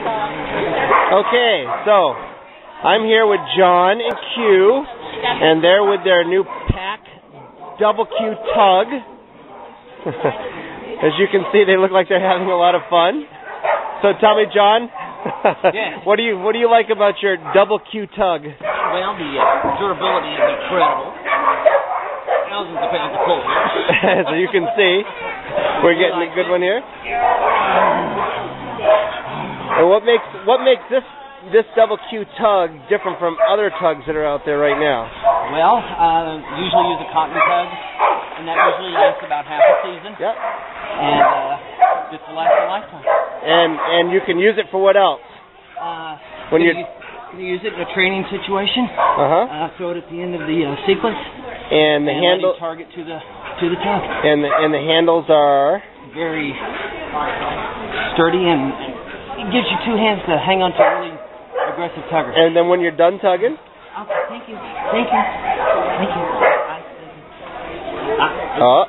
Okay, so I'm here with John and Q, and they're with their new pack double Q tug. As you can see, they look like they're having a lot of fun. So tell me, John, what do you what do you like about your double Q tug? Well, the uh, durability is incredible. Thousands of pounds of pull. As you can see, we're getting a good one here. And what makes what makes this this double Q tug different from other tugs that are out there right now? Well, uh, usually use a cotton tug, and that usually lasts about half a season, Yep. and uh, it's will last a lifetime. And and you can use it for what else? Uh, When you use it in a training situation, Uh huh. uh, throw it at the end of the uh, sequence, And the and handle target to the to the tug. and the and the handles are Very sturdy, and it gives you two hands to hang on to a really aggressive tugger. and then when you're done tugging, Okay, thank you. Thank you. Thank you. Oh,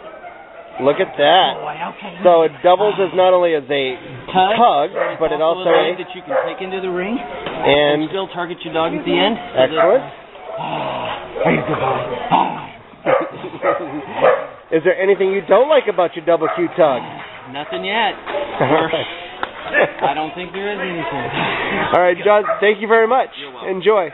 look at that. boy, okay. So it doubles as not only as a tug, tug, but it also a that you can take into the ring and still target your dog at the end. excellent. Are you good boy? Ah. Is there anything you don't like about your double Q tug? Nothing yet. I don't think there is anything. All right, John. Thank you very much. Enjoy.